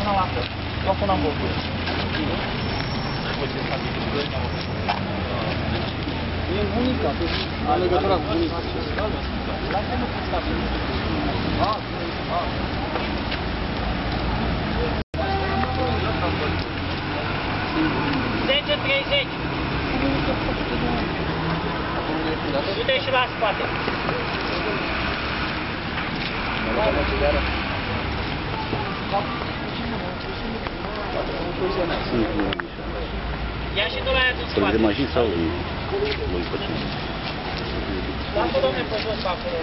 una lata, toca na boca. Você sabe que dois na boca. E é única, a ligatura única. Lá tem uma possibilidade. Gente, entrei, gente. vou lá as quatro spate. de mașini sau voi pe cine? Lasă, domne, pe jos, acolo.